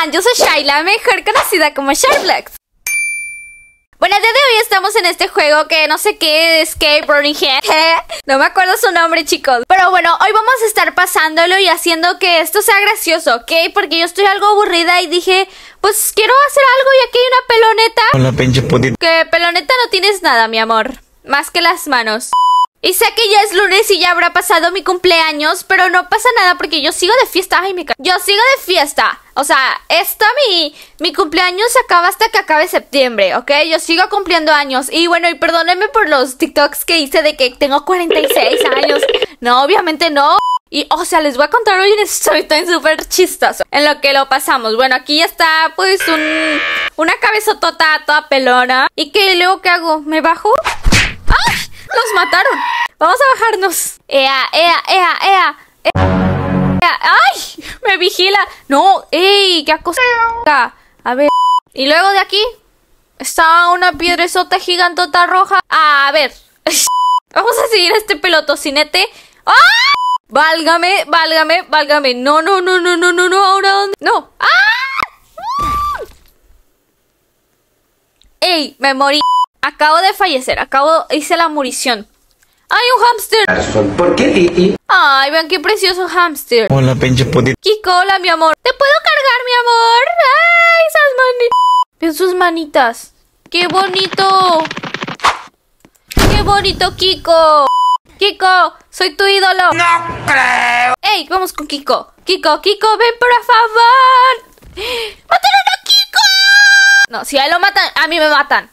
están? Yo soy Shaila, mejor conocida como Sharblex. Bueno, el día de hoy estamos en este juego que no sé qué es Burning Head. no me acuerdo su nombre, chicos. Pero bueno, hoy vamos a estar pasándolo y haciendo que esto sea gracioso, ¿ok? Porque yo estoy algo aburrida y dije, pues quiero hacer algo y aquí hay una peloneta. Hola, pinche putita. Que peloneta no tienes nada, mi amor. Más que las manos. Y sé que ya es lunes y ya habrá pasado mi cumpleaños, pero no pasa nada porque yo sigo de fiesta. Ay, me Yo sigo de fiesta. O sea, esta mi, mi cumpleaños se acaba hasta que acabe septiembre, ¿ok? Yo sigo cumpliendo años. Y bueno, y perdónenme por los TikToks que hice de que tengo 46 años. No, obviamente no. Y, o sea, les voy a contar hoy un story tan súper chistoso. En lo que lo pasamos. Bueno, aquí ya está, pues, un... Una cabezotota toda pelona. ¿Y qué luego qué hago? ¿Me bajo? ¡Los mataron! Vamos a bajarnos. ¡Ea, ea, ea, ea! ea. ¡Ay! ¡Me vigila! ¡No! ¡Ey! ¡Qué acosa! A ver. ¿Y luego de aquí? Está una piedresota gigantota roja. A ver. Vamos a seguir a este pelotocinete. ¡Ah! Válgame, válgame, válgame. No, no, no, no, no, no, no. ¿Ahora dónde? No. ¡Ah! ¡Ey! Me morí. Acabo de fallecer, acabo, hice la murición. ¡Ay, un hámster! ¿Por qué, Titi? Ay, vean qué precioso hámster. Hola, pinche putita. Kiko, hola, mi amor. ¿Te puedo cargar, mi amor? ¡Ay, esas manitas! Ven sus manitas. ¡Qué bonito! ¡Qué bonito, Kiko! Kiko, soy tu ídolo. ¡No creo! ¡Ey, vamos con Kiko! Kiko, Kiko, ven por favor. ¡Mataron a Kiko! No, si a él lo matan, a mí me matan.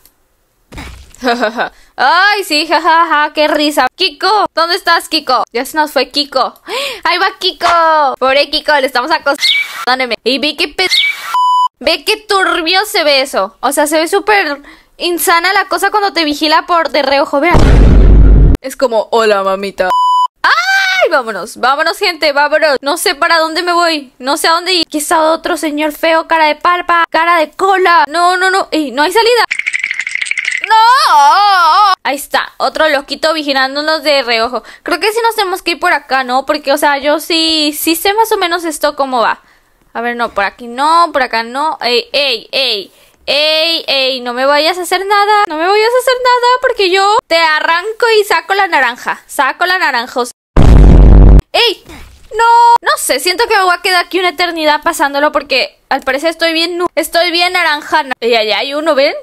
Ay, sí, jajaja, qué risa. Kiko, ¿dónde estás, Kiko? Ya se nos fue Kiko. Ahí va Kiko. Pobre Kiko, le estamos acostando. Y vi que Ve qué turbio se ve eso. O sea, se ve súper insana la cosa cuando te vigila por de reojo. Vean. Es como, hola, mamita. ¡Ay! Vámonos, vámonos, gente, vámonos. No sé para dónde me voy. No sé a dónde ir. Está otro señor feo, cara de palpa, cara de cola. No, no, no. Ey, no hay salida. ¡No! Ahí está, otro loquito vigilándonos de reojo. Creo que sí nos tenemos que ir por acá, ¿no? Porque, o sea, yo sí, sí sé más o menos esto cómo va. A ver, no, por aquí no, por acá no. Ey, ey, ey. Ey, ey, no me vayas a hacer nada. No me vayas a hacer nada porque yo te arranco y saco la naranja. Saco la naranja. ¡Ey! No, no sé, siento que me voy a quedar aquí una eternidad pasándolo porque al parecer estoy bien, estoy bien naranjana. Y allá hay uno, ¿ven?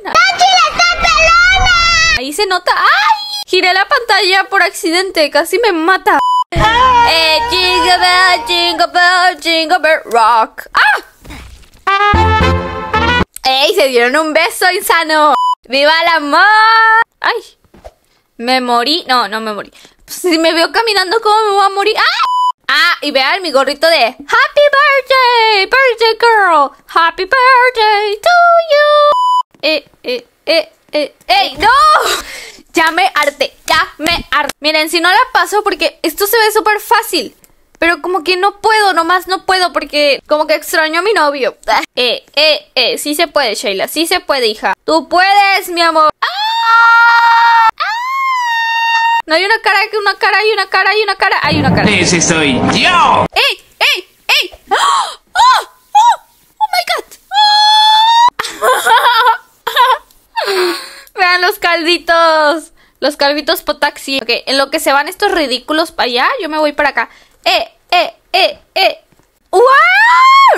Ahí se nota. ¡Ay! Giré la pantalla por accidente, casi me mata. Eh, jingle bell, jingle bell, jingle bell rock. ¡Ah! ¡Ey! Se dieron un beso insano. ¡Viva el amor! ¡Ay! Me morí. No, no me morí. Si me veo caminando, ¿cómo me voy a morir? ¡Ah! Ah, y vean mi gorrito de Happy Birthday, Birthday Girl, Happy Birthday to you. Eh, eh, eh, eh, ¡Ey, no! Ya me harté, ya me harté. Miren, si no la paso porque esto se ve súper fácil. Pero como que no puedo, nomás no puedo porque como que extraño a mi novio. Eh, eh, eh, sí se puede, Sheila, sí se puede, hija. Tú puedes, mi amor. ¡Ah! No hay una cara, hay una cara, hay una cara, hay una cara, hay una cara. Ese soy yo. ¡Ey! ¡Ey! ¡Ey! ¡Oh! ¡Oh! ¡Oh! ¡Oh my god! ¡Oh! Los calditos. Los calvitos potaxi. Ok, en lo que se van estos ridículos para allá, yo me voy para acá. ¡Eh! ¡Eh! ¡Eh! ¡Eh! ¡Wow!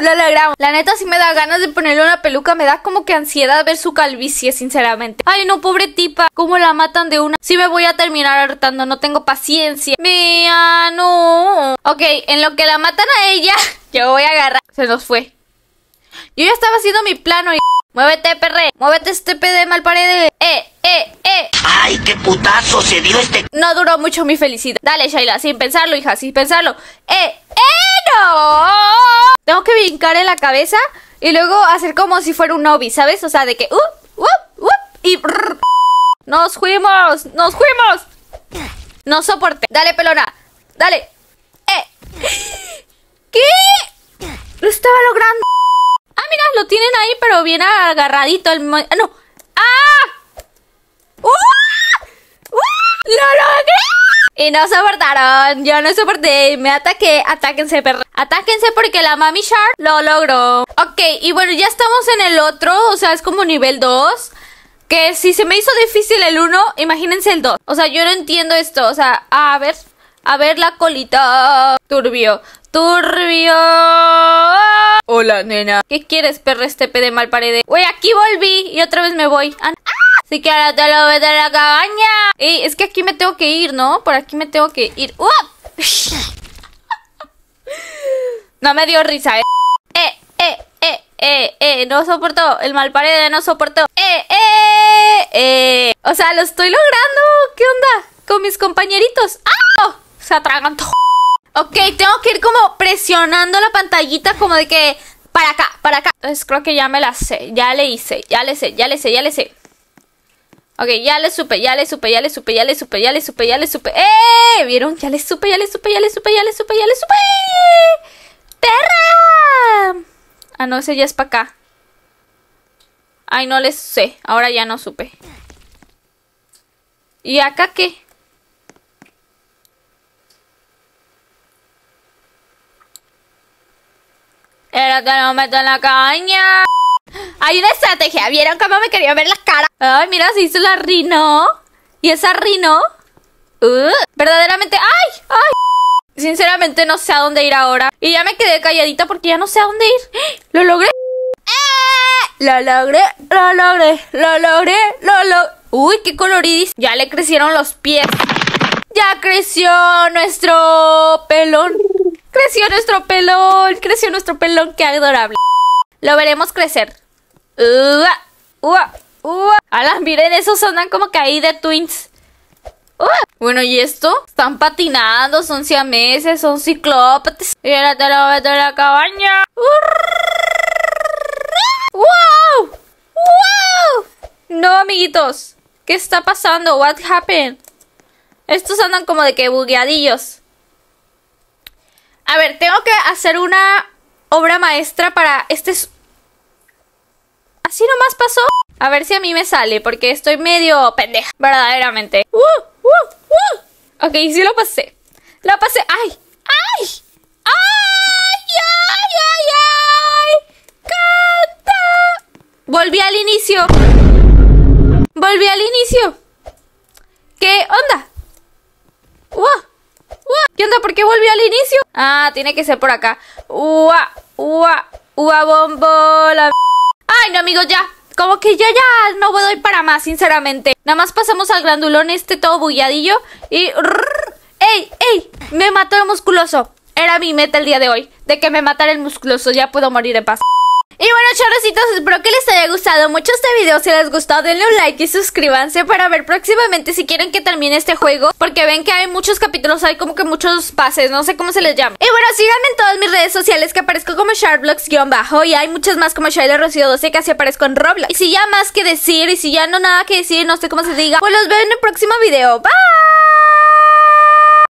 Lo logramos. La neta sí me da ganas de ponerle una peluca. Me da como que ansiedad ver su calvicie, sinceramente. Ay, no, pobre tipa. ¿Cómo la matan de una? Sí me voy a terminar hartando. No tengo paciencia. Mía, no. Ok, en lo que la matan a ella, yo voy a agarrar. Se nos fue. Yo ya estaba haciendo mi plano y... Muévete, perre. Muévete este PD mal pared. Eh, eh, eh. ¡Ay, qué putazo se dio este! No duró mucho mi felicidad. Dale, Shaila, sin pensarlo, hija, sin pensarlo. ¡Eh! ¡Eh! ¡No! Tengo que brincar en la cabeza y luego hacer como si fuera un novi, ¿sabes? O sea, de que... ¡Uh! ¡Uh! ¡Uh! Y... ¡Nos fuimos! ¡Nos fuimos! No soporte. Dale, pelona. Dale. ¡Eh! ¿Qué? Lo estaba logrando. Ah, mira, lo tienen ahí, pero bien agarradito. El... ¡Ah, no! ¡Ah! ¡Uh! ¡Uh! ¡Lo logré! Y no soportaron, yo no soporté, me ataqué, atáquense, perro. Atáquense porque la Mami Shark lo logró. Ok, y bueno, ya estamos en el otro, o sea, es como nivel 2. Que si se me hizo difícil el 1, imagínense el 2. O sea, yo no entiendo esto, o sea, a ver, a ver la colita. Turbio, turbio. Hola, nena. ¿Qué quieres, perro estepe de mal pared? Güey, aquí volví y otra vez me voy. Ah, Así que ahora te lo ves de la cabaña. Ey, es que aquí me tengo que ir, ¿no? Por aquí me tengo que ir. ¡Uah! no me dio risa, eh. Eh, eh, eh, eh, eh. No soportó. El mal pared no soportó. Eh, eh, eh. O sea, lo estoy logrando. ¿Qué onda? Con mis compañeritos. ¡Ah! Se atragantó. Ok, tengo que ir como presionando la pantallita como de que para acá, para acá. Entonces creo que ya me la sé, ya le hice, ya le sé, ya le sé, ya le sé. Ok, ya le supe, ya le supe, ya le supe, ya le supe, ya le supe, ya le supe. ¡Eh! ¿Vieron? Ya le supe, ya le supe, ya le supe, ya le supe, ya le supe. ¡Perra! Ah, no, ese ya es para acá. Ay, no le sé. Ahora ya no supe. ¿Y acá qué? Era que no meto en la caña. Hay una estrategia. ¿Vieron cómo me quería ver la cara? Ay, mira, se hizo la rino. ¿Y esa rino? Uh, verdaderamente. ¡Ay! ¡Ay! Sinceramente no sé a dónde ir ahora. Y ya me quedé calladita porque ya no sé a dónde ir. ¡Lo logré! ¡Eh! Lo logré, lo logré, lo logré, lo logré. Uy, qué coloridis. Ya le crecieron los pies. Ya creció nuestro pelón. Creció nuestro pelón. Creció nuestro pelón. Qué adorable. Lo veremos crecer. Ua, ua, ua. Ala, miren, esos sonan como que ahí de twins. Bueno, ¿y esto? Están patinando, son siameses, son ciclópatas. Y ahora te lo meto en la cabaña. ¡Wow! ¡Wow! No, amiguitos. ¿Qué está pasando? What happened? Estos andan como de que bugueadillos. A ver, tengo que hacer una obra maestra para este... Así nomás pasó. A ver si a mí me sale, porque estoy medio pendeja, verdaderamente. ¡Uh! ¡Uh! ¡Uh! Ok, sí lo pasé. Lo pasé. ¡Ay! ¡Ay! ¡Ay! ¡Ay! ¡Ay! ¡Ay! ¡Canta! Volví al inicio. Volví al inicio. ¿Qué onda? ¿Qué onda? ¿Por qué volví al inicio? Ah, tiene que ser por acá. ¡Ua! ¡Ua! ¡Ua bombola! ¡Ay, no, amigos, ya! Como que yo ya no ir para más, sinceramente. Nada más pasamos al grandulón este todo bulladillo y... ¡Ey! ¡Ey! Me mató el musculoso. Era mi meta el día de hoy. De que me matara el musculoso. Ya puedo morir en paz. Y bueno, chorrocitos, espero que les haya gustado mucho este video. Si les gustó, denle un like y suscríbanse para ver próximamente si quieren que termine este juego. Porque ven que hay muchos capítulos, hay como que muchos pases, no sé cómo se les llama. Y bueno, síganme en todas mis redes sociales que aparezco como Sharblocks-bajo. Y hay muchas más como Shaila Rocío 12 que así aparezco en Roblox. Y si ya más que decir, y si ya no nada que decir, no sé cómo se diga, pues los veo en el próximo video. Bye.